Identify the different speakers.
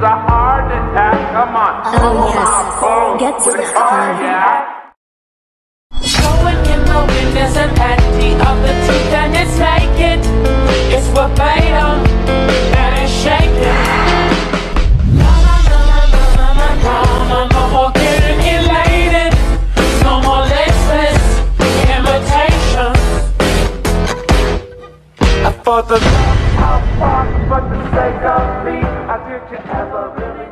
Speaker 1: Oh yes, get to the club.
Speaker 2: Going in the wind is an anti of the truth and it's naked. It's verbatim and it's shaking. No, no, no, no, no, no, no, no, no more getting elated. No more listless imitations. For the love of fun, for the sake of me, I did you ever really